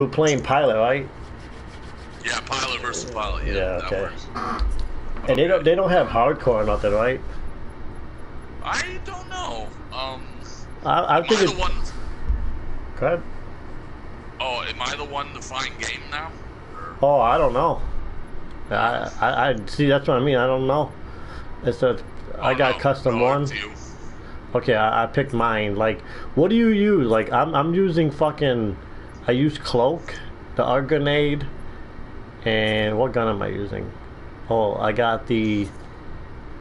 We're playing pilot, right? Yeah, pilot versus pilot. Yeah, Yeah, okay. And they don't they don't have hardcore or nothing, right? I don't know. Um, I, I think it's the one? go ahead. Oh, am I the one to find game now? Or- Oh, I don't know. I, I I see. That's what I mean. I don't know. It's a I Oh, got no, custom no, one. Okay, I, I picked mine. Like, what do you use? Like, I'm I'm using fucking. I use cloak, the arc grenade, and what gun am I using? Oh, I got the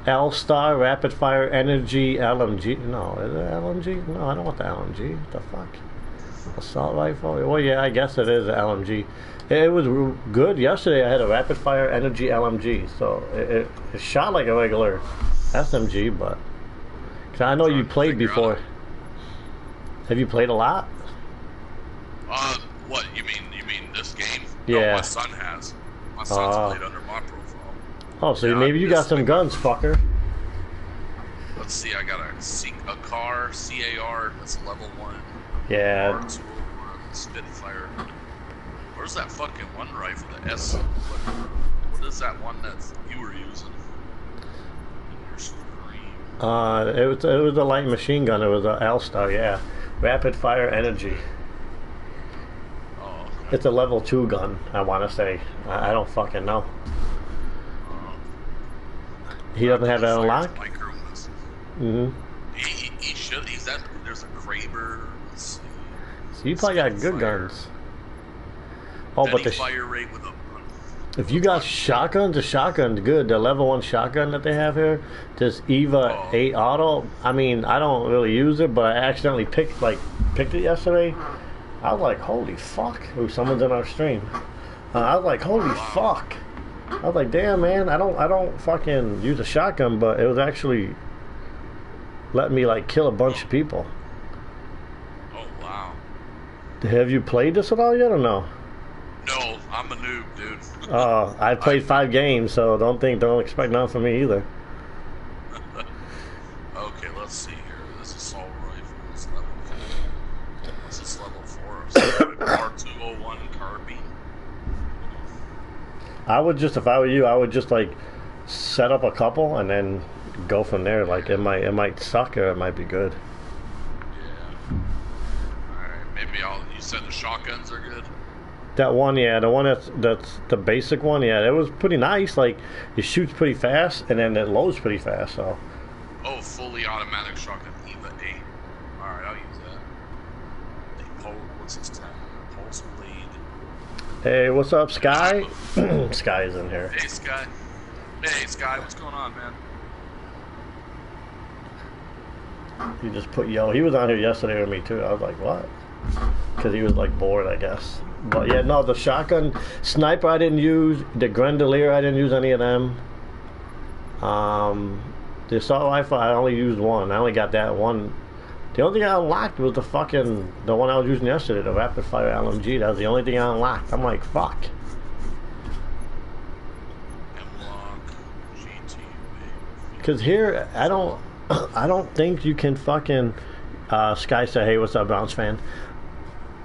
L Star Rapid Fire Energy LMG. No, is it LMG? No, I don't want the LMG. What the fuck? Assault rifle? Well, yeah, I guess it is an LMG. It was good yesterday. I had a Rapid Fire Energy LMG, so it, it, it shot like a regular SMG, but 'cause I know you played before. Have you played a lot? Uh, what you mean? You mean this game? Yeah. No, my son has. My son's Oh. played under my profile. Oh, so Yeah, maybe you got some thing- guns, fucker. Let's see. I got a C- a car CAR. That's level one. Yeah, R201 Spitfire. Where's that fucking one rifle? The S. What, what is that one that you were using? In your stream. uh, it was it was a light machine gun. It was a L Star. Yeah, Rapid Fire Energy. It's a level two gun. I want to say. I, I don't fucking know. He doesn't have it unlocked. Mm-hmm. He, he, he should. He's that. There's a Kraber. So you probably got good Spitfire. guns. Oh, but the fire rate with a. if you got shotguns, the shotgun's good. The level one shotgun that they have here, this Eva Oh. 8 Auto. I mean, I don't really use it, but I accidentally picked like picked it yesterday. I was like, holy fuck! Ooh, someone's in our stream. Uh, I was like, holy fuck! I was like, damn man, I don't I don't fucking use a shotgun, but it was actually letting me like kill a bunch of people. Oh wow. Have you played this at all yet or no? No, I'm a noob, dude. Uh, I played five games, so don't think, don't expect nothing from me either. okay, let's see here. This assault rifle is level four. What's this level four? R201 carbine. I would just, if I were you, I would just like set up a couple and then go from there. Like it might, it might suck or it might be good. Yeah. Alright, maybe I'll. You said the shotguns are good? That one, yeah, the one that's that's the basic one, yeah, it was pretty nice. Like it shoots pretty fast and then it loads pretty fast. So Oh, fully automatic shotgun EVA 8. Alright, I'll use that. The pole, what's this tag? Pulse blade. Hey, what's up, Sky? Sky is in here. Hey, Sky. Hey, Sky, what's going on, man? He just put yo. He was on here yesterday with me too. I was like, what? Because he was like bored, I guess. But yeah, no, the shotgun sniper I didn't use. The Grenadier I didn't use any of them. Um, the assault rifle I only used one. I only got that one. The only thing I unlocked was the fucking the one I was using yesterday, the rapid fire LMG. That was the only thing I unlocked. I'm like, fuck. Cause here I don't, I don't think you can fucking. Uh, Sky said, "Hey, what's up, Bounce fan?"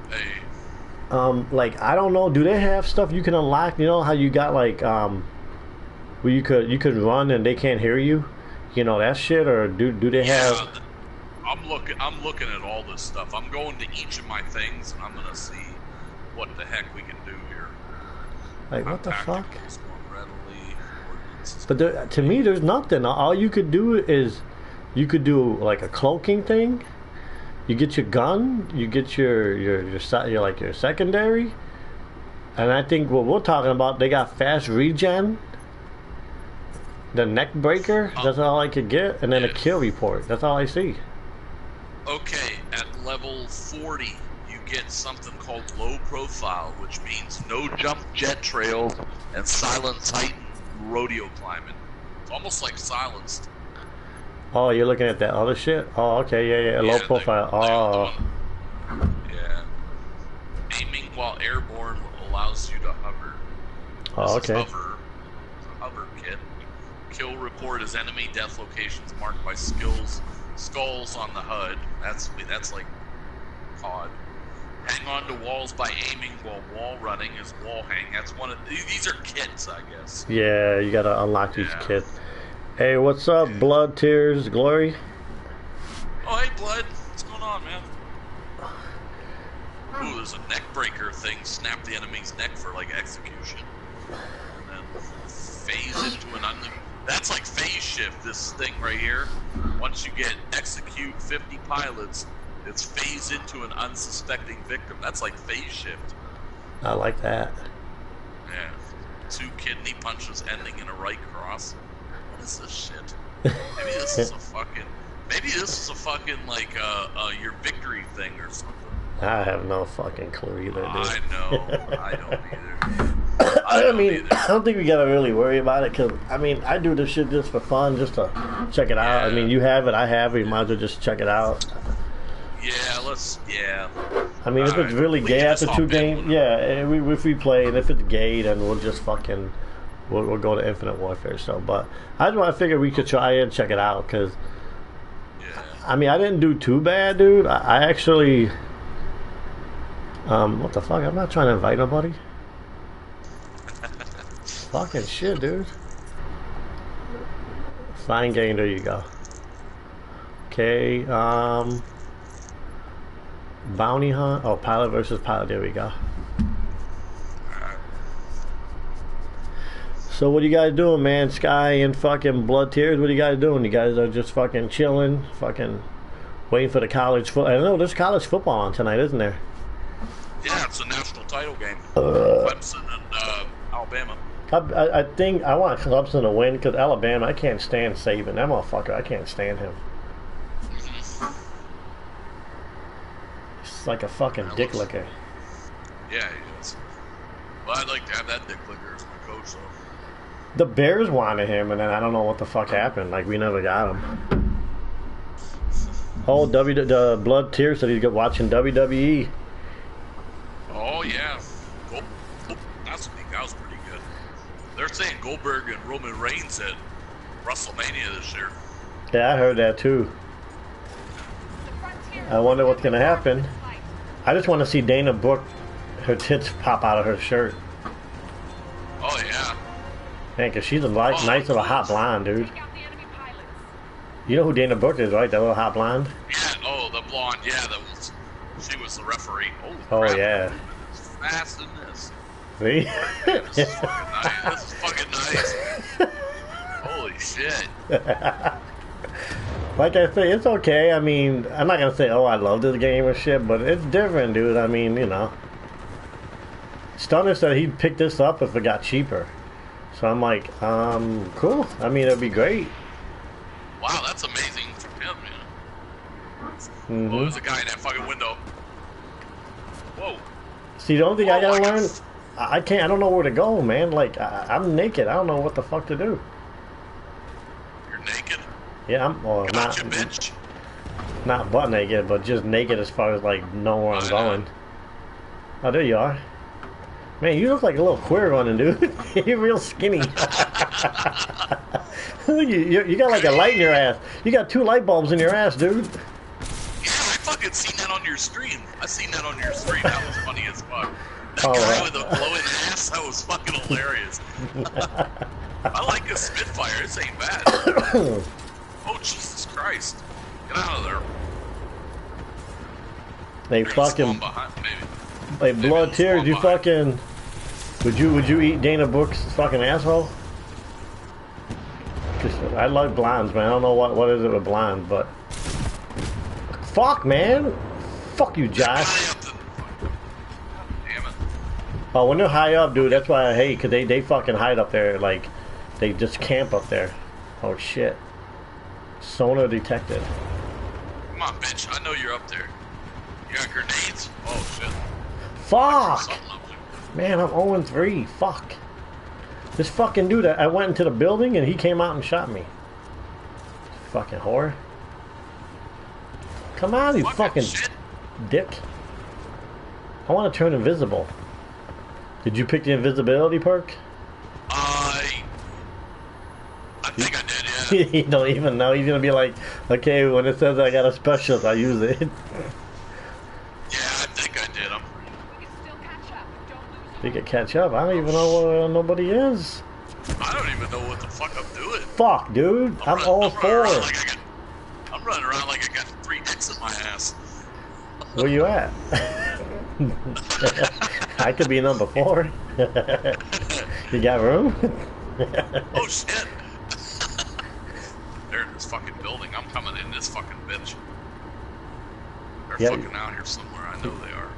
Hey, um like i don't know do they have stuff you can unlock you know how you got like um where you could you could run and they can't hear you you know that shit or do do they have I'm looking. I'm looking at all this stuff. I'm going to each of my things, and I'm gonna see what the heck we can do here. like what the fuck? readily, but there, to me there's nothing. All you could do is you could do like a cloaking thing. You get your gun you get your your your, your like your secondary. And i think what we're talking about they got fast regen the neck breaker. Uh, That's all i could get and then a kill report. That's all i see Okay, at level 40, you get something called low profile, which means no jump jet trails and silent titan rodeo climbing. It's almost like silenced. Oh, you're looking at that other shit? Oh, okay, yeah, yeah, low Yeah, the- profile. the other Oh, one. Yeah. Aiming while airborne allows you to hover. oh, okay. Hover. It's a hover kit. Kill report is enemy death locations marked by skills skulls on the HUD. That's that's like COD. hang on to walls by aiming while wall running is wall hang. That's one of these are kits, I guess. Yeah, you gotta unlock these Yeah. kits. Hey, what's up, Blood, Tears, Glory? Oh, hey, blood, what's going on, man? Ooh, there's a neck breaker thing. Snap the enemy's neck for like execution, and then phase into an un. That's like phase shift. This thing right here. Once you get execute 50 pilots, it's phase into an unsuspecting victim. That's like phase shift. I like that. Yeah. Two kidney punches ending in a right cross. What is this shit? Maybe this is a fucking. Maybe this is a fucking like uh, uh your victory thing or something. I have no fucking clue either, dude. I know. I don't either. I, don't mean, either. I don't think we gotta really worry about it because I mean, I do this shit just for fun, just to check it out. I mean, you have it, I have it. You might as well just check it out. Yeah, let's. Yeah. I mean, if it's really we gay after two games, yeah. and we, if we play, and if it's gay, then we'll just fucking we'll, we'll go to Infinite Warfare. So, but I just want to figure we could try and check it out because Yeah. I mean, I didn't do too bad, dude. I, I actually. Um, what the fuck? I'm not trying to invite nobody. Fucking shit, dude. Fine game, there you go. Okay, um. Bounty hunt. Oh, pilot versus pilot, there we go. So, what are you guys doing, man? Sky and fucking Blood Tears, what are you guys doing? You guys are just fucking chilling, fucking waiting for the college foot. I know there's college football on tonight, isn't there? Yeah, it's a national title game. Uh, Clemson and uh, Alabama. I, I, I think I want Clemson to win because Alabama, I can't stand Saban. That motherfucker, I can't stand him. He's like a fucking That dick licker. Yeah, he is. Well, I'd like to have that dick licker as my coach, though. The Bears wanted him, and then I don't know what the fuck happened. Like, we never got him. Oh, W the Blood Tears said he's got watching. WWE. Oh yeah, Gold, that's that was pretty good. They're saying Goldberg and Roman Reigns at WrestleMania this year. Yeah, I heard that too. I wonder what's gonna happen. I just want to see Dana Brooke, her tits pop out of her shirt. Oh yeah, Man, because she's a nice, Oh, nice little hot blonde, dude. You know who Dana Brooke is, right? That little hot blonde? yeah. Oh, the blonde. Yeah, that was. She was the referee. Holy Oh, crap. yeah. Fast in this. See? This is fucking nice. This is fucking nice. Holy shit. like I say, it's okay. I mean, I'm not gonna say, oh, I love this game or shit, but it's different, dude. I mean, you know. Stunner said he'd pick this up if it got cheaper. So I'm like, um, cool. I mean, it'd be great. Wow, that's amazing for him, man. hmm Oh, there's a guy in that fucking window. Whoa. See, the only thing I Oh, gotta I got learn, s- I I can't. I don't know where to go, man. Like I, I'm naked. I don't know what the fuck to do. You're naked. Yeah, I'm well, Get not out, bitch. not butt naked, but just naked as far as like know where I'm Why going. not? Oh, there you are. Man, you look like a little queer running, dude. You're real skinny. you, you, you got like a light in your ass. You got two light bulbs in your ass, dude. Fucking seen that on your stream. I seen that on your stream. That was funny as fuck. That Oh, guy uh, with the glowing ass, that was fucking hilarious. I like a Spitfire. This ain't bad. Oh Jesus Christ! Get out of there. They fucking behind, maybe blood tears. You behind. fucking would you would you eat Dana Brooks' fucking asshole? 'Cause I like blondes, man. I don't know what what is it with blondes, but fuck, man. Fuck you, Josh. High up the- Damn it. Oh, when they're high up, dude, that's why I hate because they they fucking hide up there. Like they just camp up there. Oh shit. Sonar detected. Come on, bitch. I know you're up there. You got grenades? Oh shit. Fuck. Something up there. Man, I'm 0 3. Fuck. This fucking dude, I I went into the building and he came out and shot me. Fucking whore. Come on, you fucking dick. I want to turn invisible. Did you pick the invisibility perk? I. I think I did, yeah. you don't even know. He's gonna be like, okay, when it says I got a specialist, I use it. Yeah, I think I did. You can catch up. I don't even know where nobody is. I don't even know what the fuck I'm doing. Fuck, dude. I'm all running four. around like I got, I'm running around like I got three dicks in my ass. Where you at? I could be number four. you got room? Oh shit! They're in this fucking building. I'm coming in this fucking bitch. They're Yeah. fucking out here somewhere. I know they are.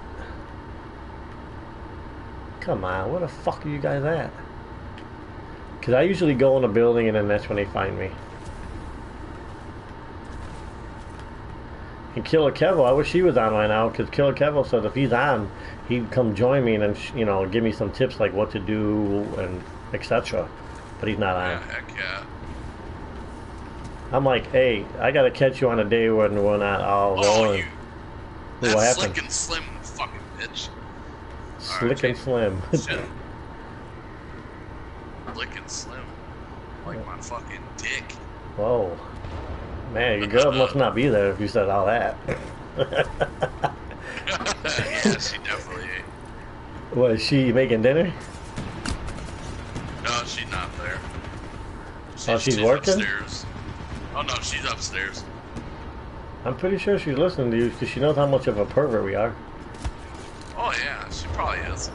Come on, where the fuck are you guys at? Because I usually go in a building and then that's when they find me. And Killer Kevo, I wish he was on right now because Killer Kevo says if he's on, he'd come join me and then, sh- you know, give me some tips like what to do and etc. But he's not on. Yeah, heck yeah. I'm like, hey, I gotta catch you on a day when we're not all Oh, rolling. you. Ooh, That what slick and slim fucking bitch. Slick and slim. Slick and slim. Like my fucking dick. Whoa. Man, your girl must not be there if you said all that. yeah, she definitely ain't. What, is she making dinner? No, she's not there. Oh, she's working? upstairs. Oh no, she's upstairs. I'm pretty sure she's listening to you because she knows how much of a pervert we are. Oh yeah, she probably is.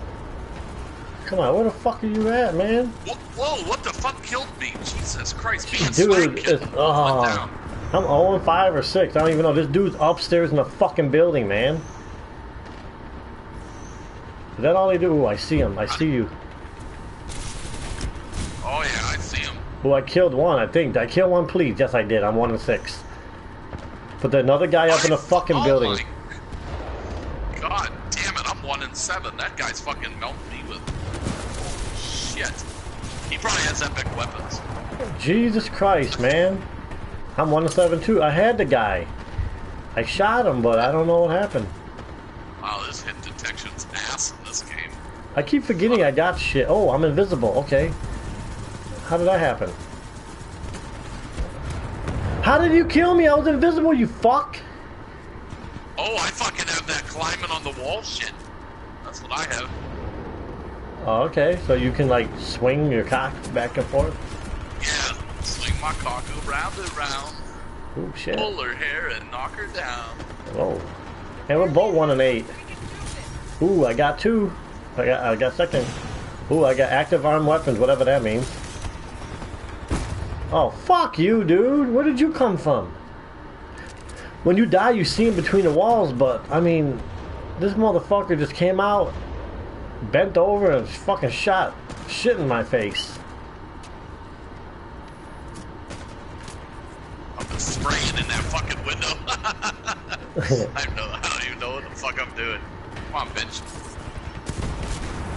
Come on, where the fuck are you at, man? Whoa, whoa what the fuck killed me? Jesus Christ, me Dude, it's, oh. I'm 0 and 5 or 6. I don't even know. This dude's upstairs in the fucking building, man. Is that all they do? Ooh, I see him. I see you. Oh yeah, I see him. Oh, I killed one, I think. Did I kill one, please? Yes, I did. I'm 1 and 6. But there's another guy up in the fucking oh building. My God damn it, I'm one in seven. That guy's fucking melting me with. Oh, shit. He probably has epic weapons. Jesus Christ, man. I'm 1 and 7 too. I had the guy. I shot him, but I don't know what happened. Wow, this hit detection's ass in this game. I keep forgetting I got shit. Oh, I'm invisible. Okay. How did that happen? How did you kill me? I was invisible, you fuck. Oh, I fucking have that climbing on the wall shit. That's what I have. Oh, okay. So you can like swing your cock back and forth. My around and round, Oh shit. pull her hair and knock her down. Whoa. And we're both one and eight. Ooh, I got two. I got I got second. Ooh, I got active armed weapons, whatever that means. Oh, fuck you, dude. Where did you come from? When you die, you see him between the walls, but, I mean, this motherfucker just came out, bent over, and fucking shot shit in my face. I'm just spraying in that fucking window. I don't know. I don't even know what the fuck I'm doing. Come on, bitch.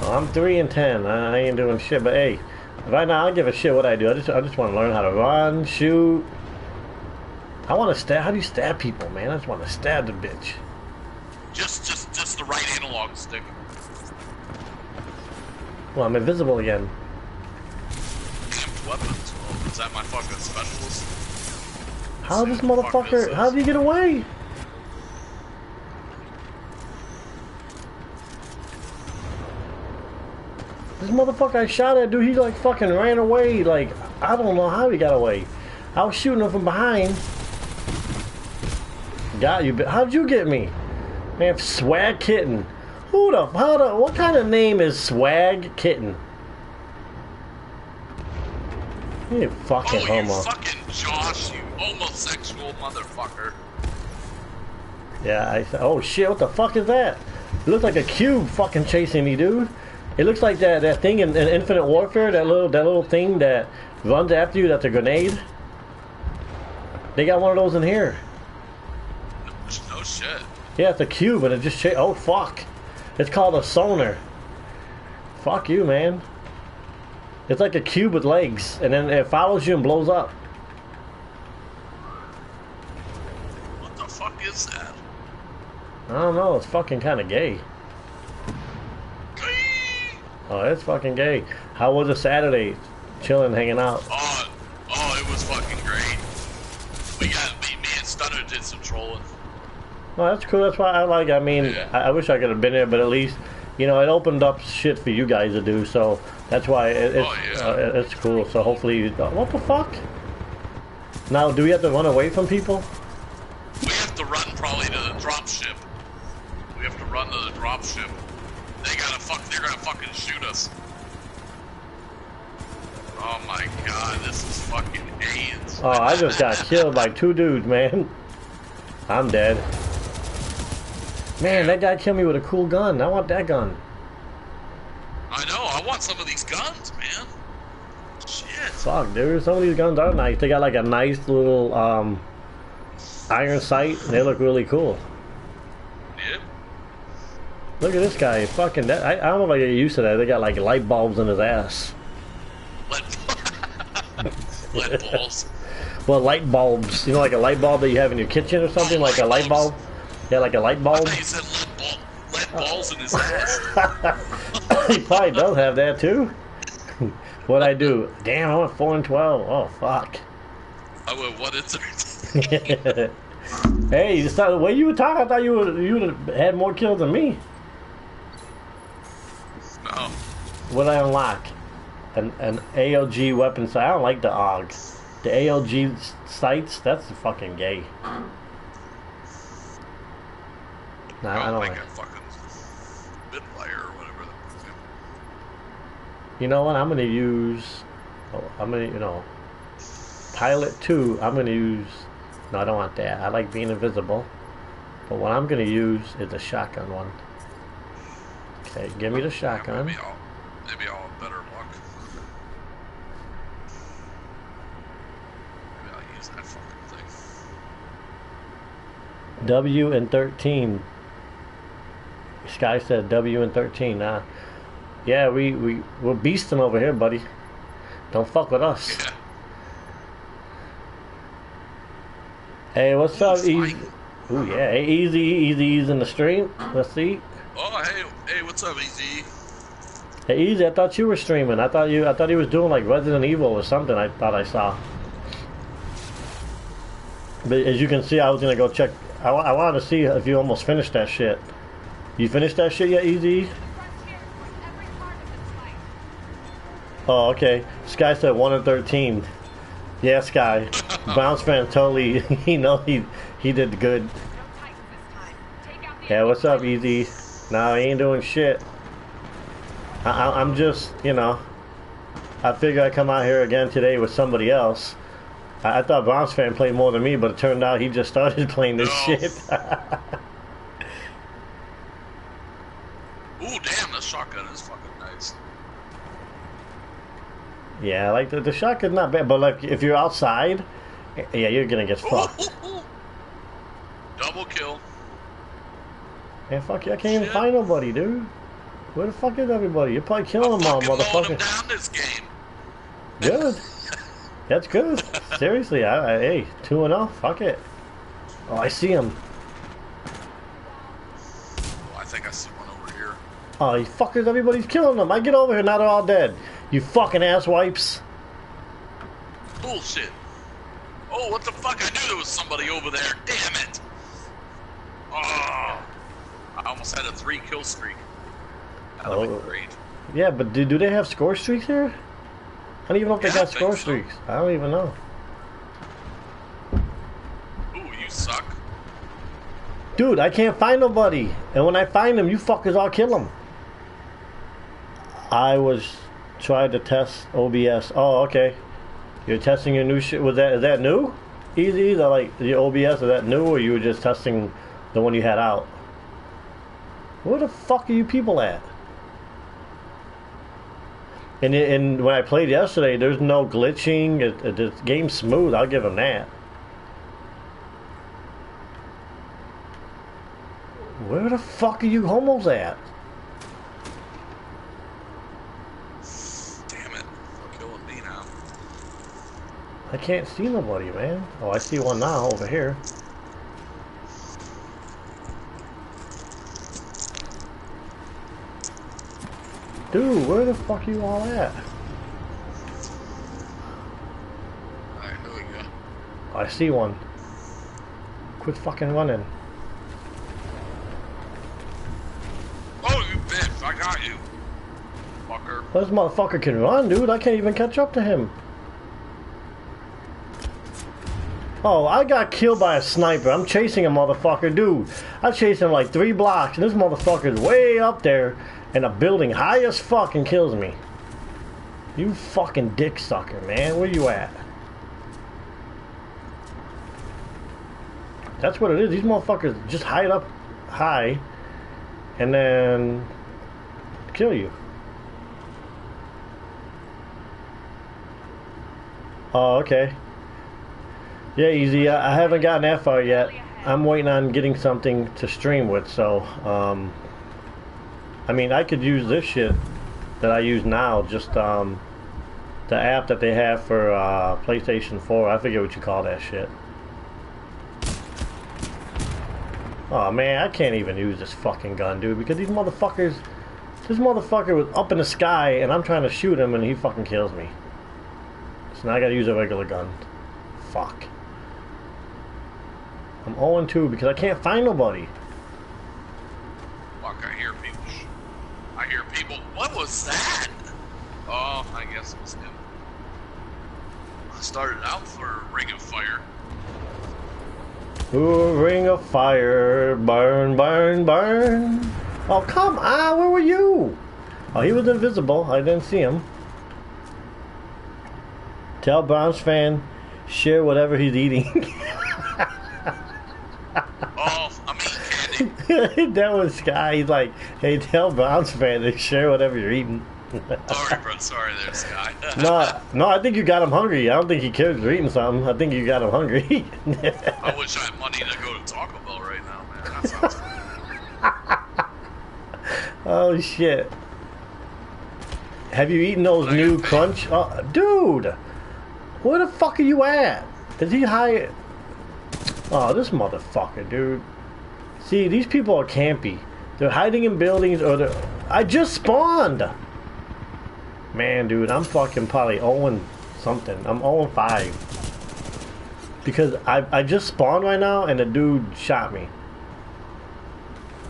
Well, I'm three and ten. I, ain't doing shit. But hey, right now I don't give a shit what I do. I just I just want to learn how to run, shoot. I want to stab. How do you stab people, man? I just want to stab the bitch. Just, just, just the right analog stick. Well, I'm invisible again. Amped weapons. Well, is that my fucking specialist? How this this motherfucker? How did he get away? This motherfucker I shot at, dude, he like fucking ran away. Like, I don't know how he got away. I was shooting him from behind. Got you, but how'd you get me? Man, Swag Kitten. Who the, how the, what kind of name is Swag Kitten? You fucking Oh, you homo. fucking Josh, you homosexual motherfucker. Yeah, I said, oh shit, what the fuck is that? It looks like a cube fucking chasing me, dude. It looks like that, that thing in, in Infinite Warfare, that little that little thing that runs after you, that's a grenade. They got one of those in here. No, no shit. Yeah, it's a cube and it just cha- oh fuck. It's called a sonar. Fuck you, man. It's like a cube with legs, and then it follows you and blows up. What the fuck is that? I don't know, it's fucking kinda gay. Oh, it's fucking gay. How was it Saturday? Chilling, hanging out. Oh, oh, it was fucking great. We got me, me and Stunner did some trolling. Well, that's cool. That's why I like. I mean, Yeah. I, I wish I could have been there, but at least you know, it opened up shit for you guys to do. So that's why it, it's Oh, yeah. uh, it's cool. So hopefully, you, uh, what the fuck? Now, do we have to run away from people? To the drop ship. We have to run to the drop ship. They gotta fuck. They're gonna fucking shoot us. Oh my god, this is fucking AIDS. Oh, I just got killed by two dudes, man. I'm dead. Man, that guy killed me with a cool gun. I want that gun. I know. I want some of these guns, man. Shit. Fuck, dude. Some of these guns are nice. They got like a nice little um, iron sight. They look really cool. Look at this guy. Fucking that. I, I don't know if I get used to that. They got like light bulbs in his ass. Lead, lead balls. Well, light bulbs. You know, like a light bulb that you have in your kitchen or something? Oh, like a light light bulb? Yeah, like a light I bulb. thought you said light, ball, lead balls in his ass. he probably does have that too. what I do? Damn, I went 4 and 12. Oh, fuck. I went, what is it? hey, you started, the way you were talking, I thought you would you would have had more kills than me. No. What I unlock? An, an ALG weapon sight. I don't like the AUG. The ALG sights, that's fucking gay. Nah, I I don't like like a fucking Spitfire or whatever. You know what? I'm gonna use. Oh, I'm gonna, you know, Pilot 2. I'm gonna use. No, I don't want that. I like being invisible. But what I'm gonna use is the shotgun one. Okay, give me the shotgun. Maybe I'll, maybe I'll have better luck. Maybe I'll use that fucking thing. W and 13. Sky said W and 13. Nah. Yeah, we, we, we're beasting over here, buddy. Don't fuck with us. Yeah. Hey, what's up, Easy? Ooh, yeah. Hey, Easy, Easy's in the stream. Let's see. Hey, hey, what's up, Easy? Hey, Easy, I thought you were streaming. I thought you, I thought he was doing like Resident Evil or something. I thought I saw. But as you can see, I was gonna go check. I, I wanted to see if you almost finished that shit. You finished that shit yet, Easy? Oh, okay. Sky said one and thirteen. Yeah, Sky. Bounce fan totally. He know he he did good. Yeah, what's up, Easy? No, he ain't doing shit. I, I, I'm just, you know, I figure I come out here again today with somebody else. I, I thought Bounce fan played more than me, but it turned out he just started playing this No. shit. Ooh, damn, the shotgun is fucking nice. yeah, like the, the shotgun's not bad, but like if you're outside, yeah, you're gonna get fucked. Double kill. Man, fuck you, I can't even find nobody, dude. Where the fuck is everybody? You're probably killing I'm them all, fucking mowing him motherfucker. down this game. Good. That's good. Seriously, I, I, hey, 2 and 0, fuck it. Oh, I see him. Oh, I think I see one over here. Oh, you fuckers, everybody's killing them. I get over here, now they're all dead. You fucking ass wipes. Bullshit. Oh, what the fuck? I knew there was somebody over there. Damn it. Oh. I almost had a three kill streak. That Oh. great. Yeah, but do, do they have score streaks here? I don't even know if they got score so. streaks. I don't even know. Ooh, you suck. Dude, I can't find nobody. And when I find them, you fuckers all kill them. I was trying to test OBS. Oh, okay. You're testing your new shit. Was that is that new? Easy. Is that like the OBS? Is that new, or you were just testing the one you had out? Where the fuck are you people at? And it- and when I played yesterday, there's no glitching. It, it, the game's smooth. I'll give them that. Where the fuck are you homos at? Damn it. They're killing me now. I can't see nobody, man. Oh, I see one now over here. Dude, where the fuck are you all at? Alright, here we go. I see one. Quit fucking running. Oh, you bitch. I got you. Fucker. this motherfucker can run, dude. I can't even catch up to him. Oh, I got killed by a sniper. I'm chasing a motherfucker, dude. I chased him like three blocks, and this motherfucker's way up there in a building high as fuck and kills me. You fucking dick sucker, man. Where you at? That's what it is. These motherfuckers just hide up high and then kill you. Oh, okay. Yeah, easy. I, I haven't gotten that far yet. I'm waiting on getting something to stream with, so, um, I mean, I could use this shit that I use now, just, um, the app that they have for, uh, PlayStation 4. I forget what you call that shit. Oh man, I can't even use this fucking gun, dude, because these motherfuckers, this motherfucker was up in the sky and I'm trying to shoot him and he fucking kills me. So now I gotta use a regular gun. Fuck. I'm 0 2 because I can't find nobody. Fuck, I hear people. Hear people. What was that? Oh, I guess it was him. I started out for Ring of Fire. Ooh, ring of fire, burn, burn, burn. Oh, come on, where were you? Oh, he was invisible. I didn't see him. Tell Browns fan, share whatever he's eating. Oh, I'm eating candy. that was Sky. He's like, hey, tell Browns fan to share whatever you're eating. Sorry, bro. Sorry, there, Sky. no, no, I think you got him hungry. I don't think he cares you're eating something. I think you got him hungry. I wish I had money to go to Taco Bell right now, man. That sounds oh shit! Have you eaten those new crunch? Oh, dude, where the fuck are you at? Is he high? Oh, this motherfucker, dude. See, these people are campy. They're hiding in buildings, or they're. I just spawned. Man, dude, I'm fucking probably 0 something. I'm 0 5. Because I, I just spawned right now and the dude shot me.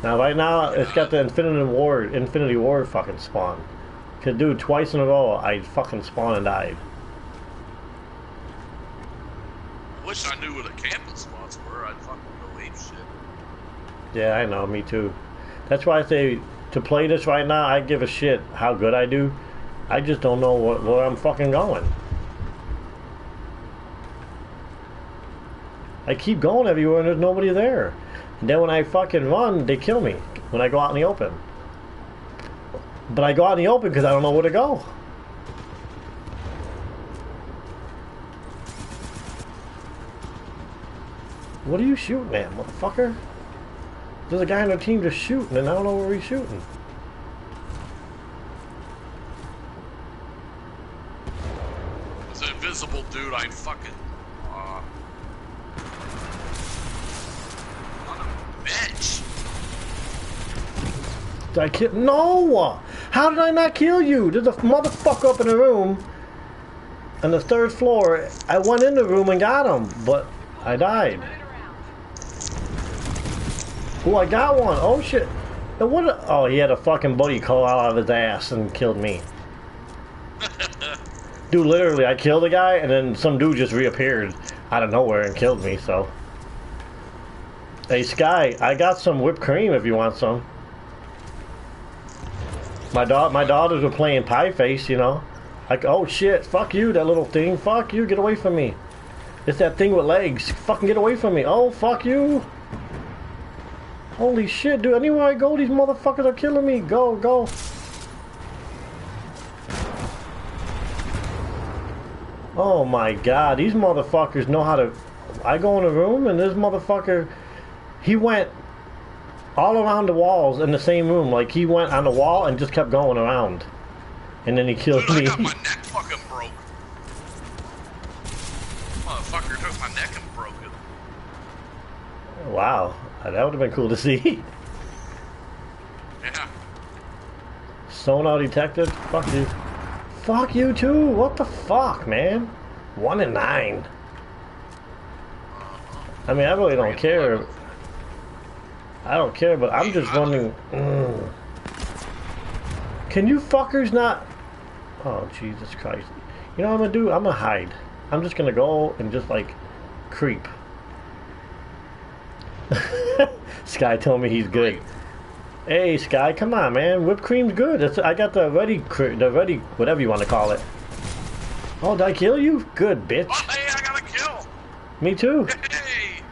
Now, right now, it's got the Infinity Ward, Infinity Ward fucking spawn. Cause, dude, twice in a row, I fucking spawned and died. wish I knew where the camping spots were. I'd fucking go ape shit. Yeah, I know, me too. That's why I say to play this right now, I give a shit how good I do. I just don't know what, where I'm fucking going. I keep going everywhere and there's nobody there. And then when I fucking run, they kill me when I go out in the open. But I go out in the open because I don't know where to go. What are you shooting at, motherfucker? There's a guy on the team just shooting, and I don't know where he's shooting. There's an invisible dude. I fucking. Uh, on a bitch. Did I kill? No! How did I not kill you? There's a motherfucker up in the room on the third floor. I went in the room and got him, but I died. Oh, I got one. Oh shit. And what? A, oh, he had a fucking buddy call out of his ass and killed me. Dude, literally, I killed a guy and then some dude just reappeared out of nowhere and killed me. So, hey Sky, I got some whipped cream if you want some. My da- my daughters were playing Pie Face, you know. Like, oh shit, fuck you, that little thing. Fuck you, get away from me. It's that thing with legs. Fucking get away from me. Oh, fuck you. Holy shit, dude. Anywhere I go, these motherfuckers are killing me. Go, go. Oh my god, these motherfuckers know how to. I go in a room and this motherfucker, he went all around the walls in the same room. Like he went on the wall and just kept going around. And then he killed Dude, I me. got my neck fucking broke. Motherfucker took my neck and broke it. wow, that would have been cool to see. Yeah. Sonar detected? Fuck you. Fuck you too. What the fuck, man? One in nine. I mean, I really don't care. I don't care, but I'm just wondering. Mm. Can you fuckers not Oh Jesus Christ! You know what I'm gonna do? I'm gonna hide. I'm just gonna go and just like creep. Sky told me he's good. Hey Sky, come on, man. Whipped cream's good. It's, I got the ready, cre- the ready, whatever you want to call it. Oh, did I kill you? Good, bitch. Oh, hey, I got a kill. Me too. Hey.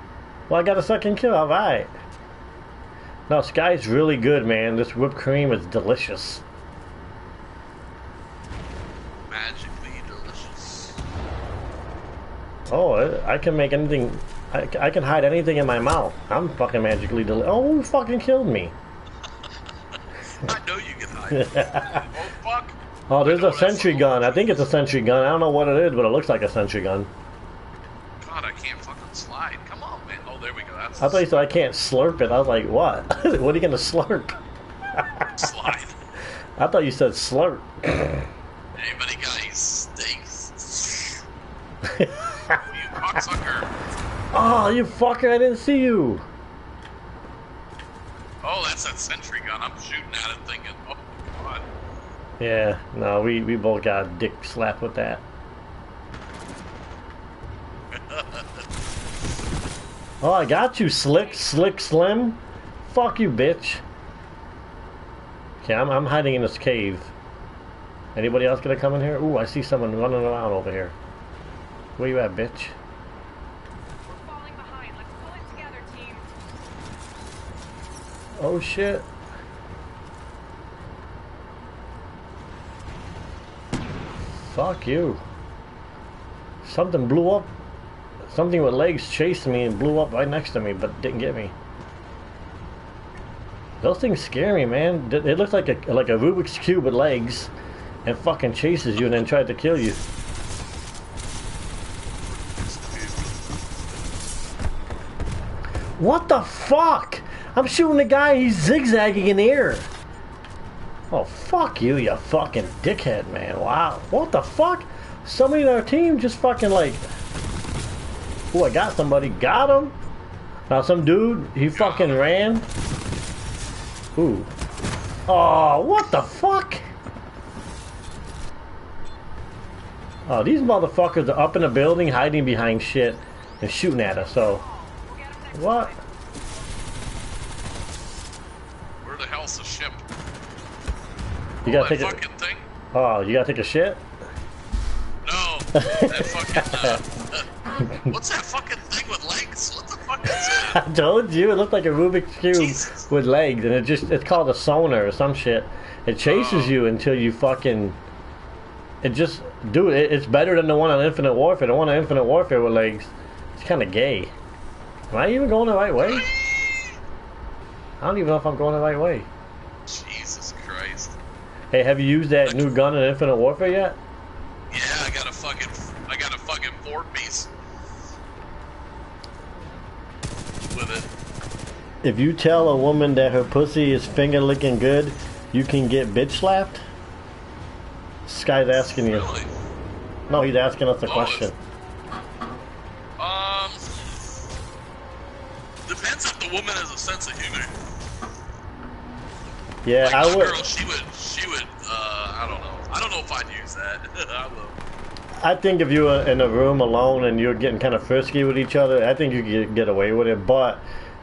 Well, I got a second kill. All right. No, Sky's really good, man. This whipped cream is delicious. Magically delicious. Oh, I can make anything. I, I can hide anything in my mouth. I'm fucking magically delicious. Oh, who fucking killed me? I know you can hide. oh fuck. Oh, there's a sentry gun. I think it's a sentry gun. I don't know what it is, but it looks like a sentry gun. God, I can't fucking slide. Come on, man. Oh, there we go. That's I thought you said I can't slurp it. I was like, what? what are you gonna slurp? slide. I thought you said slurp. Anybody got any steaks? you cocksucker. Oh, you fucker! I didn't see you. Oh, that's that sentry gun. I'm shooting at it thinking, oh god. Yeah, no, we we both got dick slap with that. Oh, I got you, slick, slick, slim. Fuck you, bitch. Okay, I'm, I'm hiding in this cave. Anybody else gonna come in here? Ooh, I see someone running around over here. Where you at, bitch? We're falling behind. Let's pull it together, team. Oh shit. Fuck you. Something blew up. Something with legs chased me and blew up right next to me, but didn't get me. Those things scare me, man. It looks like a like a Rubik's cube with legs, and fucking chases you and then tries to kill you. What the fuck? I'm shooting the guy, he's zigzagging in the air. Oh, fuck you, you fucking dickhead, man. Wow. What the fuck? Somebody in our team just fucking like. Oh, I got somebody. Got him. Now, some dude, he fucking ran. Ooh. Oh, what the fuck? Oh, these motherfuckers are up in a building hiding behind shit and shooting at us, so. What? time. Where the hell's the ship? You gotta take that a. fucking thing? Oh, you gotta take a shit? No. That fucking uh, What's that fucking thing with legs? What the fuck is I told you, it looked like a Rubik's Cube Jesus. with legs, and it just, it's called a sonar or some shit. It chases Oh. you until you fucking. It just. Dude, it, it's better than the one on Infinite Warfare. The one on Infinite Warfare with legs, it's kind of gay. Am I even going the right way? I don't even know if I'm going the right way. Hey, have you used that new gun in Infinite Warfare yet? Yeah, I got a fucking I got a fucking four piece. With it. If you tell a woman that her pussy is finger licking good, you can get bitch slapped? This guy's asking you. Really? No, he's asking us a Oh, question. Um Depends if the woman has a sense of humor. Yeah, Like I would. girl, she would she would uh I don't know. I don't know if I'd use that. I will. I think if you were in a room alone and you're getting kind of frisky with each other, I think you could get, away with it. But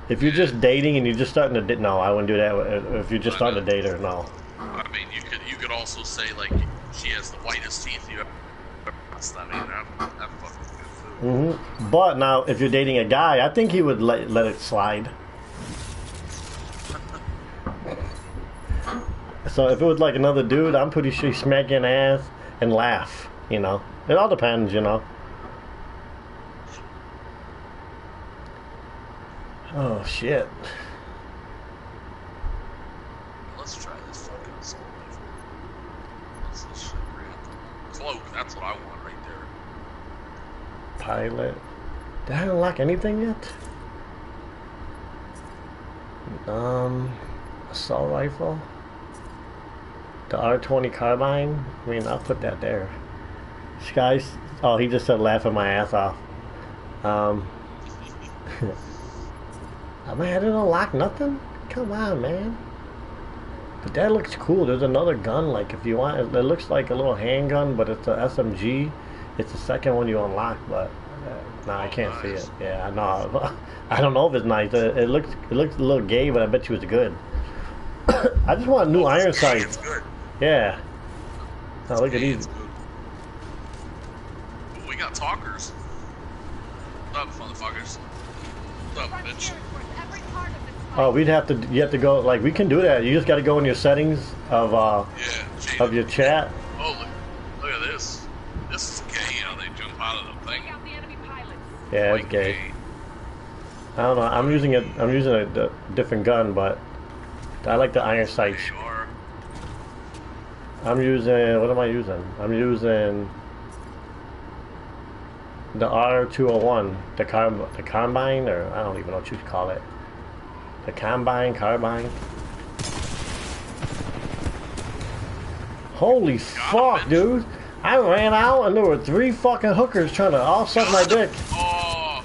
if you're just dating and you're just starting to, da- no, I wouldn't do that. If you're just starting to date her, no. I mean you could you could also say like she has the whitest teeth you ever I mean that, that fucking good food. hmm But now, if you're dating a guy, I think he would let let it slide. So if it was like another dude, I'm pretty sure he'd smack your ass and laugh. You know, it all depends. You know. Oh shit. Let's try this fucking assault rifle. What's this shit random? Cloak, that's what I want right there. Pilot. Did I unlock anything yet? Um, assault rifle. The R20 carbine. I mean, I'll put that there. Skies. Oh, he just said laughing my ass off. Um. I mean, I didn't unlock nothing. Come on, man. But that looks cool. There's another gun. Like if you want, it, it looks like a little handgun, but it's a SMG. It's the second one you unlock, but uh, nah, I can't see it. Yeah, I know. I don't know if it's nice. It, it looks it looks a little gay, but I bet you it's good. I just want a new iron It's sight. Good. Yeah. Oh, look at these. Ooh, we got talkers. What's up, motherfuckers? What's up, bitch? steering towards every part of this Oh, we'd have to. You have to go. Like we can do that. You just got to go in your settings of uh Yeah, of your chat. Oh, look, look at this. This is gay how they jump out of the thing. The enemy pilots. Yeah, it's Like gay. I don't know. I'm using it. I'm using a, d- different gun, but I like the iron sights. I'm using. What am I using? I'm using the R201, the car, the combine, or I don't even know what you call it. The combine, carbine. Holy fuck, dude! I ran out and there were three fucking hookers trying to all suck my dick. Oh,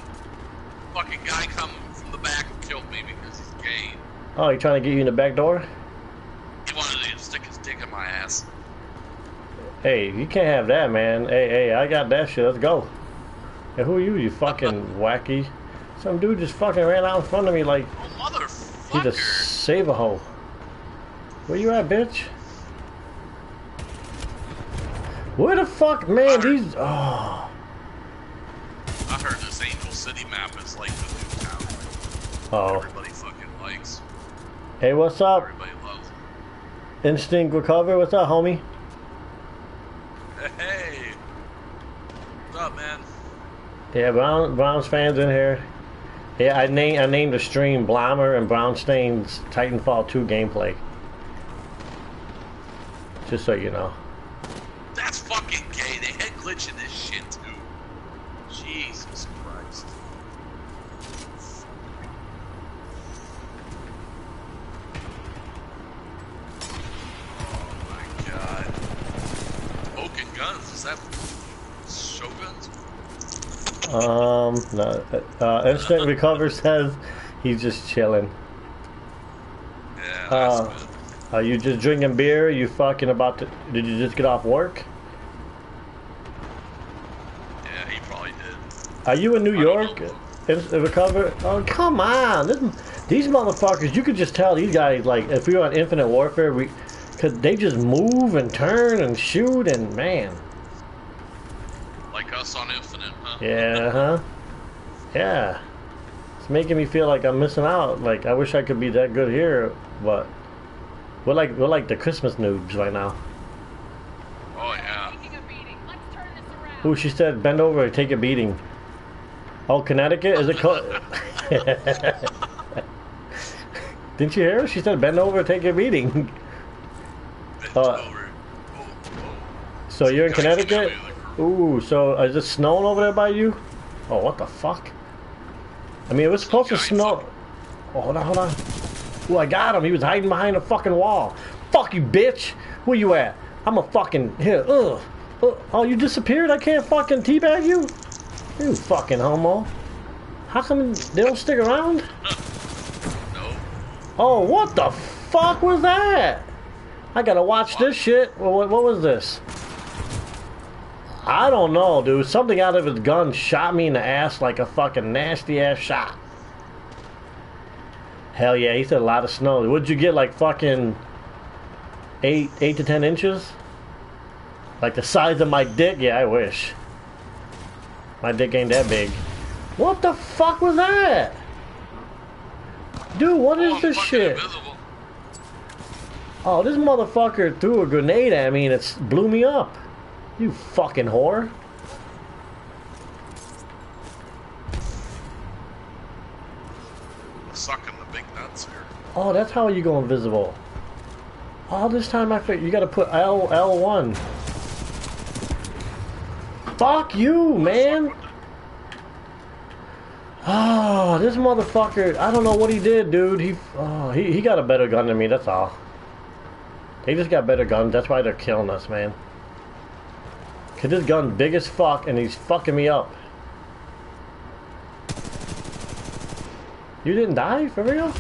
fucking guy come from the back and killed me because he's gay. Oh, you trying to get you in the back door? He wanted to stick his dick in my ass. Hey, you can't have that, man. Hey, hey, I got that shit. Let's go. Hey, who are you, you fucking wacky? Some dude just fucking ran out in front of me like Oh, he's a save a hoe. Where you at, bitch? Where the fuck, man? These. Oh. I heard this Angel City map is like the new town. Oh. Everybody fucking likes. Hey, what's up? Everybody loves. Instant Recover. What's up, homie? Hey. What's up, man? Yeah, Brown, Browns fans in here. Yeah, I named I named the stream Blommer and Brownstain's Titanfall 2 gameplay. Just so you know. That's fucking gay. They had glitch in this shit too. Jesus Christ. Oh my god. Smoking guns. Is that shoguns? Um, no, uh, Instant Recover says he's just chilling. Yeah, Uh. Are you just drinking beer? You fucking about to? Did you just get off work? Yeah, he probably did. Are you in New I York? Instant Recover? Oh, come on! This, these motherfuckers, you could just tell these guys like if we were on Infinite Warfare, we could they just move and turn and shoot and man. Like us on Infinite, huh? Yeah, huh? Yeah. It's making me feel like I'm missing out. Like I wish I could be that good here, but we're like we're like the Christmas noobs right now. Oh yeah. Taking a beating. Let's turn this around. Who she said bend over and take a beating. Oh, Connecticut is it called? Didn't you hear? her? She said bend over and take a beating. Uh, over. Oh, oh. So you're in Connecticut? out of the crew. Ooh, so is it snowing over there by you? Oh, what the fuck? I mean, it was supposed to snow. Oh, hold on, hold on. Ooh, I got him. He was hiding behind a fucking wall. Fuck you, bitch. Where you at? I'm a fucking here. Ugh. Ugh. Oh, you disappeared? I can't fucking teabag you. You fucking homo. How come they don't stick around? No. Oh, what the fuck was that? I gotta watch this shit. What, what was this? I don't know, dude. Something out of his gun shot me in the ass like a fucking nasty ass shot. Hell yeah, he said a lot of snow. What'd you get, like fucking eight, eight to ten inches? Like the size of my dick? Yeah, I wish. My dick ain't that big. What the fuck was that? Dude, what is Oh, this shit? invisible. Oh, this motherfucker threw a grenade at me and it blew me up. You fucking whore. Sucking the big nuts here. Oh, that's how you go invisible. All this time I figured you gotta put L L1. Fuck you, man. Oh, this motherfucker, I don't know what he did, dude. He oh, he, he got a better gun than me, that's all. They just got better guns, that's why they're killing us, man. Cause his gun big as fuck and he's fucking me up. You didn't die for real?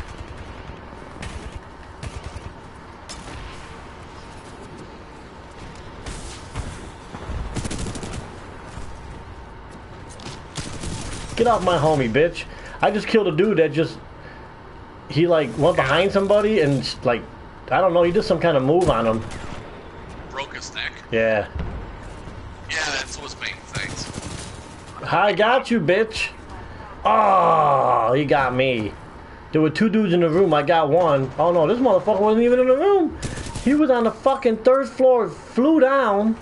Get off my homie, bitch. I just killed a dude that just... He, like, went behind somebody and, like... I don't know, he did some kind of move on him. Broke his neck. Yeah. I got you, bitch. Oh, he got me. There were two dudes in the room. I got one. Oh no, this motherfucker wasn't even in the room. He was on the fucking third floor, flew down,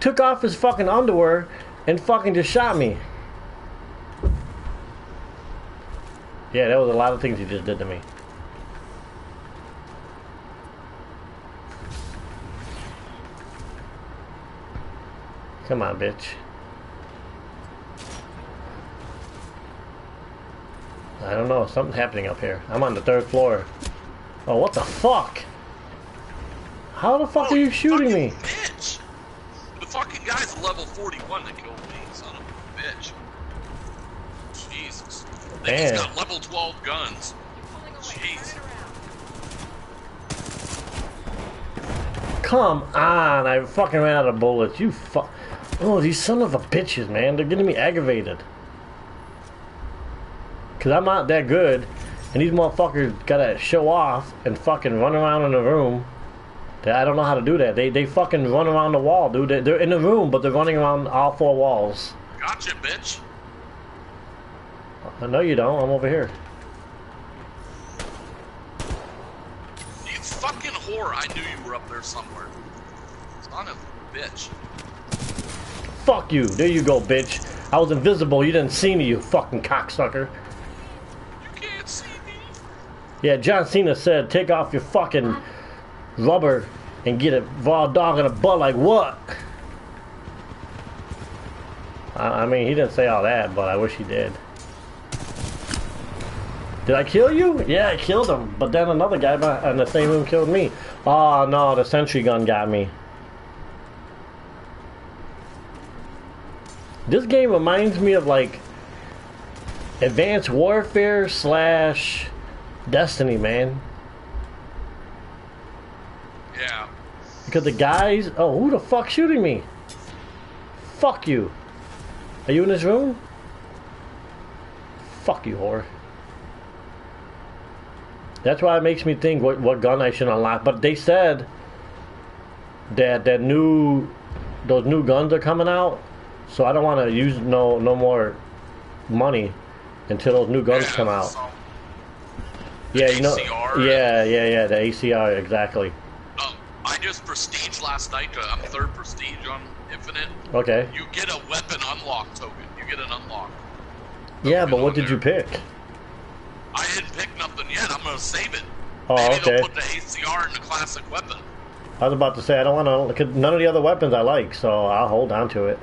took off his fucking underwear, and fucking just shot me. Yeah, there was a lot of things he just did to me. Come on, bitch. I don't know. Something's happening up here. I'm on the third floor. Oh, what the fuck? How the fuck Oh, are you shooting me? Bitch. The fucking guy's level 41 that killed me, son of a bitch. Jesus. Man. He's got level 12 guns. Jeez. Come on. I fucking ran out of bullets. You fuck. Oh, these son of a bitches, man. They're getting me aggravated. Because I'm not that good. And these motherfuckers gotta show off and fucking run around in the room. I don't know how to do that. They they fucking run around the wall, dude. They- They're in the room, but they're running around all four walls. Gotcha, bitch. I know you don't. I'm over here. You fucking whore. I knew you were up there somewhere. Son of a bitch. Fuck you. There you go, bitch. I was invisible. You didn't see me, you fucking cocksucker. Yeah, John Cena said, take off your fucking rubber and get a raw dog in the butt like what? I, I mean, he didn't say all that, but I wish he did. Did I kill you? Yeah, I killed him. But then another guy in the same room killed me. Oh no, the sentry gun got me. This game reminds me of like Advanced Warfare slash Destiny, man. Yeah. Because the guys. Oh, who the fuck shooting me? Fuck you. Are you in this room? Fuck you, whore. That's why it makes me think what, what gun I should unlock. But they said that that new those new guns are coming out, so I don't want to use no no more money until those new guns Yeah, come out. so- Yeah, you know. ACR? Yeah, yeah, yeah. The ACR exactly. Um, I just prestige last night. uh, I'm third prestige on Infinite. Okay. You get a weapon unlock token. You get an unlock. Yeah, but what did you pick? I didn't pick nothing yet. I'm gonna save it. Oh, Maybe okay. put the ACR in the classic weapon. I was about to say I don't want to. Cause none of the other weapons I like, so I'll hold on to it.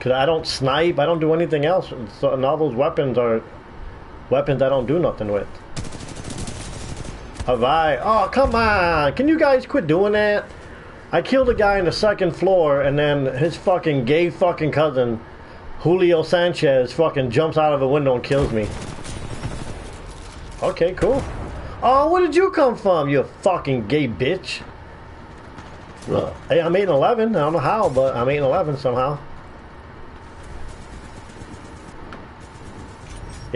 Cause I don't snipe, I don't do anything else, so, and all those weapons are weapons I don't do nothing with. Have I? Oh, come on! Can you guys quit doing that? I killed a guy in the second floor, and then his fucking gay fucking cousin, Julio Sanchez, fucking jumps out of a window and kills me. Okay, cool. Oh, where did you come from, you fucking gay bitch? Hey, I'm 8 and 11. I don't know how, but I'm 8 and 11 somehow.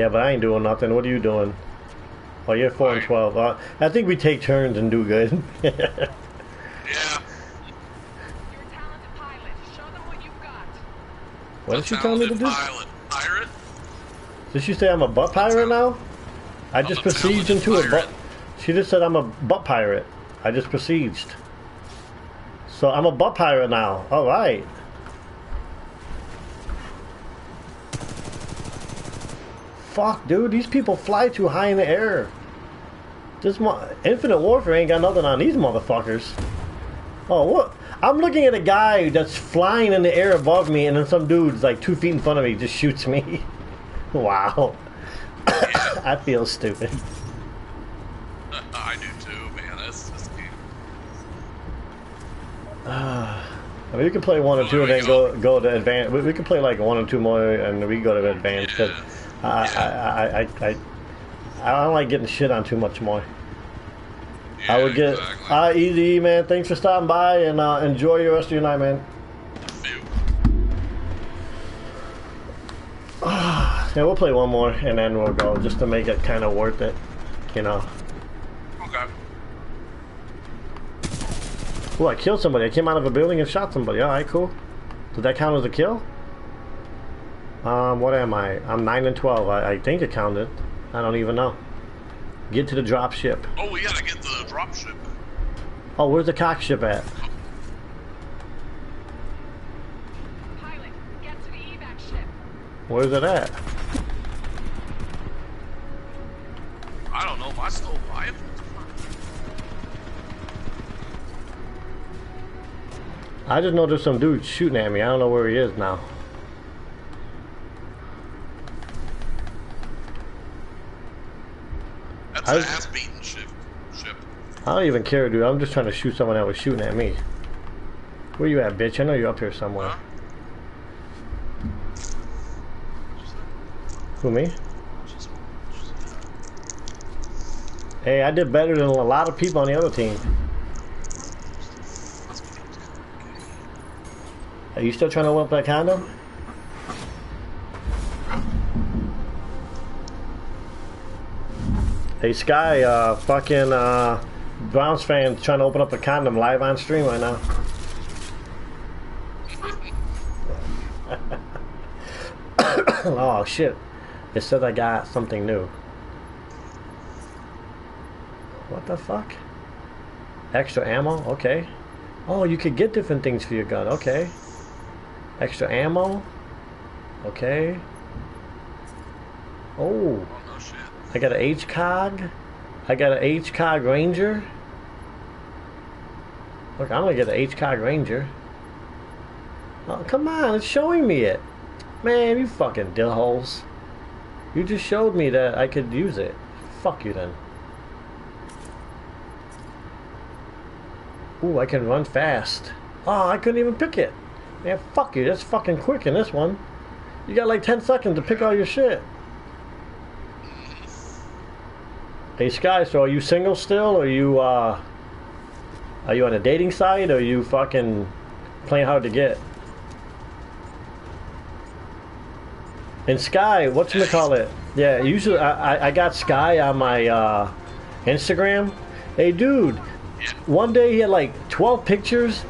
Yeah, but I ain't doing nothing. What are you doing? Oh, you're 4 and. 12. Uh, I think we take turns and do good. Yeah. You're a talented pilot. Show them what you've got. what did she tell me to do? Pilot. Pirate. Did she say I'm a butt pirate now? I just a besieged talented into it. But pirate. she just said I'm a butt pirate. I just besieged. So I'm a butt pirate now. All right. Fuck, dude. These people fly too high in the air. This Infinite Warfare ain't got nothing on these motherfuckers. Oh, what? I'm looking at a guy that's flying in the air above me, and then some dude's like two feet in front of me just shoots me. wow. I feel stupid. I do too, man. That's this game. I mean, we can play one or Well, two and then go go to advance. We, we can play like one or two more and we can go to advance Yeah. I, I, I, I, I, don't like getting shit on too much more. Yeah, I would get exactly. uh, easy, man. Thanks for stopping by and uh, enjoy your rest of your night, man. Yeah, we'll play one more and then we'll go just to make it kind of worth it, you know. Okay. Oh, I killed somebody. I came out of a building and shot somebody. All right, cool. Did that count as a kill? Um, what am I? I'm 9 and 12. I, I think it counted. I don't even know. Get to the drop ship. Oh, we gotta get to the drop ship. Oh, where's the cock ship at? Pilot, get to the evac ship. Where's it at? I don't know. Am I still alive? I just know there's some dude shooting at me. I don't know where he is now. I- ass beating ship. Ship. I don't even care, dude. I'm just trying to shoot someone that was shooting at me. Where you at, bitch? I know you're up here somewhere. Huh? Who, me? Hey, I did better than a lot of people on the other team. Are you still trying to whip that condom? Hey Sky, uh, fucking uh, Browns fans trying to open up a condom live on stream right now. oh shit! It said I got something new. What the fuck? Extra ammo? Okay. Oh, you could get different things for your gun. Okay. Extra ammo? Okay. Oh. I got an HCOG. I got an HCOG Ranger. Look, I'm gonna get an HCOG Ranger. Oh, come on, it's showing me it. Man, you fucking dillholes. You just showed me that I could use it. Fuck you then. Ooh, I can run fast. Oh, I couldn't even pick it. Man, fuck you. That's fucking quick in this one. You got like 10 seconds to pick all your shit. Hey Sky, so are you single still? Or are you uh are you on a dating site or are you fucking playing hard to get? And Sky, what's gonna call it? Yeah, usually I, I, I got Sky on my uh Instagram. Hey dude, one day he had like 12 pictures.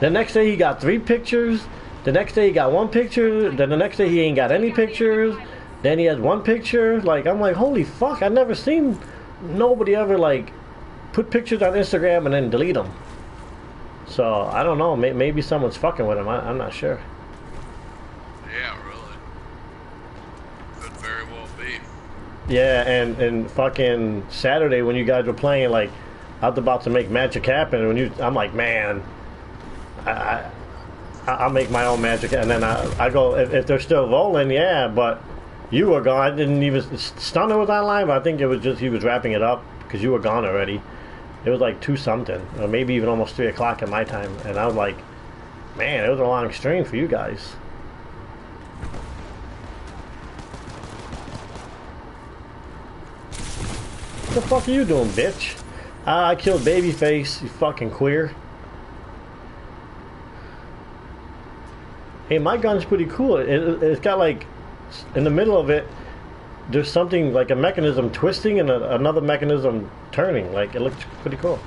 The next day he got three pictures. The next day he got one picture. Then the next day he ain't got any pictures. Then he has one picture. Like I'm like, holy fuck! I never seen nobody ever like put pictures on Instagram and then delete them. So I don't know. May- maybe someone's fucking with him. I- I'm not sure. Yeah, really. Could very well be. Yeah, and and fucking Saturday when you guys were playing, like I was about to make magic happen. When you, I'm like, man, I, I I'll make my own magic, and then I I go if, if they're still rolling, yeah, but you were gone. I didn't even Stunner was online, but I think it was just he was wrapping it up because you were gone already. It was like two something, or maybe even almost three o'clock at my time, and I was like, man, it was a long stream for you guys. What the fuck are you doing, bitch? Ah, I killed Babyface, you fucking queer. Hey, my gun's pretty cool. It, it's got like, in the middle of it, there's something like a mechanism twisting and a, another mechanism turning. Like, it looks pretty cool.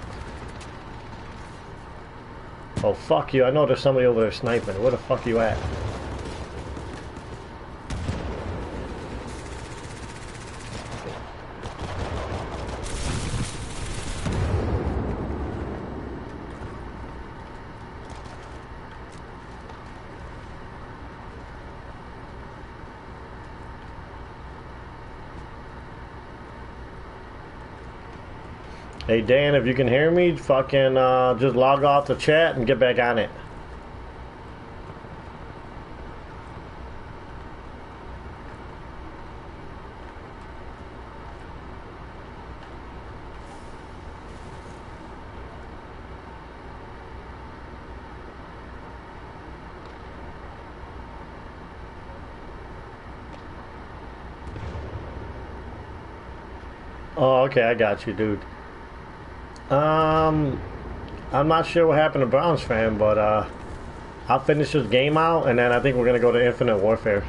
Oh, fuck you. I know there's somebody over there sniping. Where the fuck you at? Hey Dan, if you can hear me, fucking uh, just log off the chat and get back on it. Oh, okay, I got you, dude. Um, I'm not sure what happened to Browns fan, but uh, I'll finish this game out, and then I think we're gonna go to Infinite Warfare.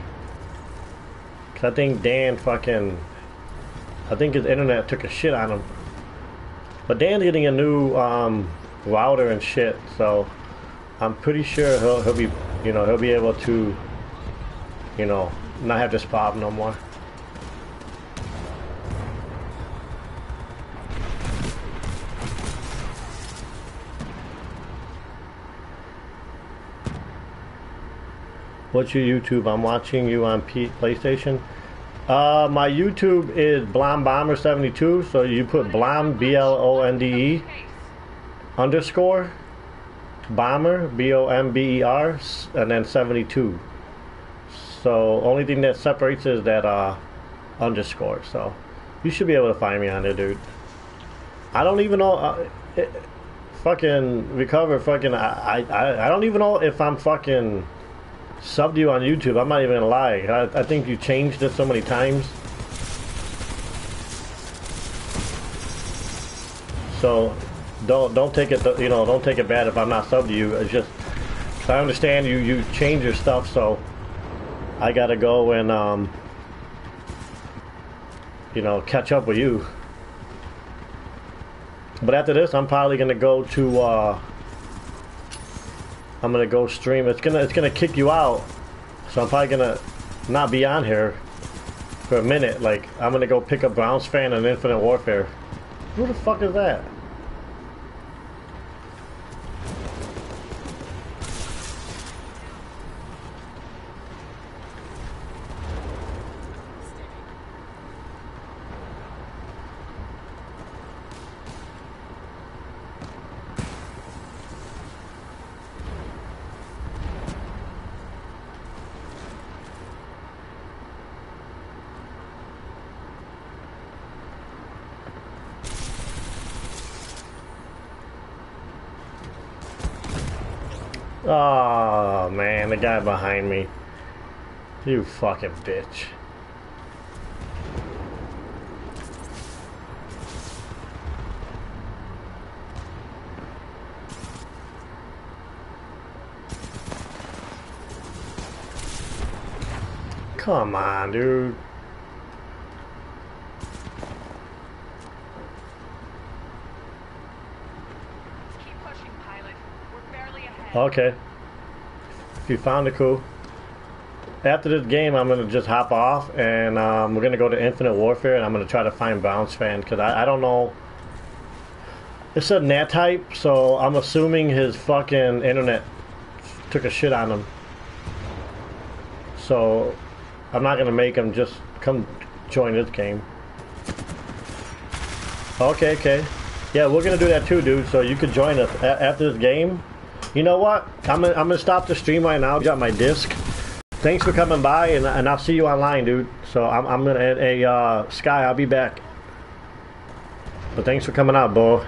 Cause I think Dan fucking. I think his internet took a shit on him. But Dan's getting a new um, router and shit, so I'm pretty sure he'll he'll be you know he'll be able to you know not have this problem no more. What's your YouTube? I'm watching you on P- PlayStation. Uh, my YouTube is Blonde Bomber 72. So you put Blonde B L O N D E underscore Bomber B O M B E R, and then 72. So only thing that separates is that uh underscore. So you should be able to find me on there, dude. I don't even know. Uh, it, fucking recover. Fucking. I, I I don't even know if I'm fucking subbed you on YouTube. I'm not even gonna lie. I, I think you changed it so many times. So don't don't take it you know don't take it bad if I'm not subbed to you. It's just I understand you you change your stuff, so I gotta go and um you know catch up with you. But after this, I'm probably gonna go to. Uh, I'm gonna go stream. It's gonna it's gonna kick you out, so I'm probably gonna not be on here for a minute. Like I'm gonna go pick up Browns fan and Infinite Warfare. Who the fuck is that? Oh man, the guy behind me. You fucking bitch. Come on, dude. Keep pushing, pilot. We're barely ahead. Okay. If you found it, cool. After this game, I'm gonna just hop off, and um, we're gonna go to Infinite Warfare, and I'm gonna try to find Bounce Fan because I, I don't know. It said NAT type, so I'm assuming his fucking internet took a shit on him. So I'm not gonna make him just come join this game. Okay, okay. Yeah, we're gonna do that too, dude. So you could join us a- after this game. You know what? I'm gonna, I'm gonna stop the stream right now. Got my disc. Thanks for coming by, and, and I'll see you online, dude. So I'm, I'm gonna a uh, Sky. I'll be back. But thanks for coming out, boy.